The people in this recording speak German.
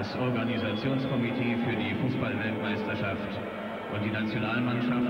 das Organisationskomitee für die Fußballweltmeisterschaft und die Nationalmannschaft